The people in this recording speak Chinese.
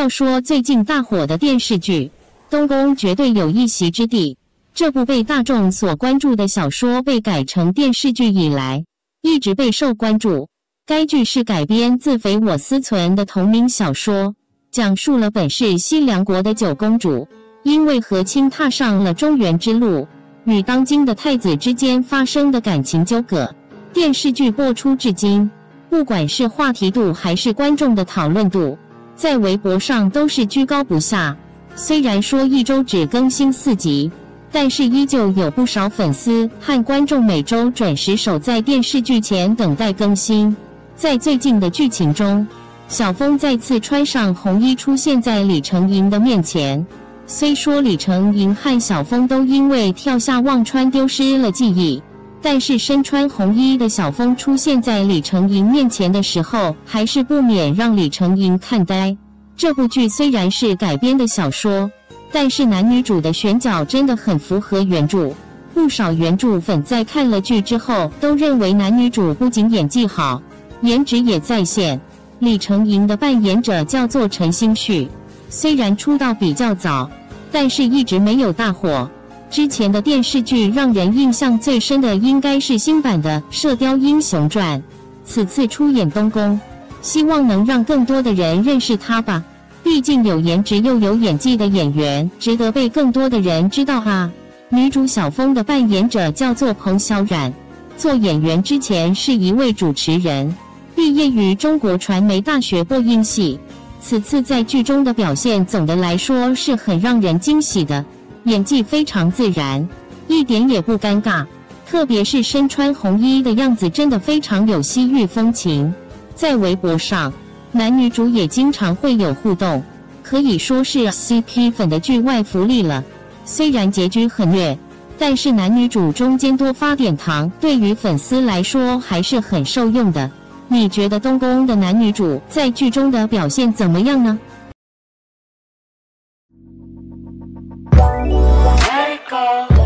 要说最近大火的电视剧，《东宫》绝对有一席之地。这部被大众所关注的小说被改成电视剧以来，一直备受关注。该剧是改编自匪我思存的同名小说，讲述了本是西凉国的九公主，因为和亲踏上了中原之路，与当今的太子之间发生的感情纠葛。电视剧播出至今，不管是话题度还是观众的讨论度，在微博上都是居高不下。虽然说一周只更新四集。但是依旧有不少粉丝和观众每周准时守在电视剧前等待更新。在最近的剧情中，小峰再次穿上红衣出现在李成银的面前。虽说李成银和小峰都因为跳下忘川丢失了记忆，但是身穿红衣的小峰出现在李成银面前的时候，还是不免让李成银看呆。这部剧虽然是改编的小说。但是男女主的选角真的很符合原著，不少原著粉在看了剧之后都认为男女主不仅演技好，颜值也在线。李成银的扮演者叫做陈星旭，虽然出道比较早，但是一直没有大火。之前的电视剧让人印象最深的应该是新版的《射雕英雄传》，此次出演东宫，希望能让更多的人认识他吧。毕竟有颜值又有演技的演员，值得被更多的人知道啊！女主小峰的扮演者叫做彭小冉，做演员之前是一位主持人，毕业于中国传媒大学播音系。此次在剧中的表现，总的来说是很让人惊喜的，演技非常自然，一点也不尴尬。特别是身穿红衣的样子，真的非常有西域风情。在微博上。男女主也经常会有互动，可以说是 CP 粉的剧外福利了。虽然结局很虐，但是男女主中间多发点糖，对于粉丝来说还是很受用的。你觉得东宫的男女主在剧中的表现怎么样呢？Bye.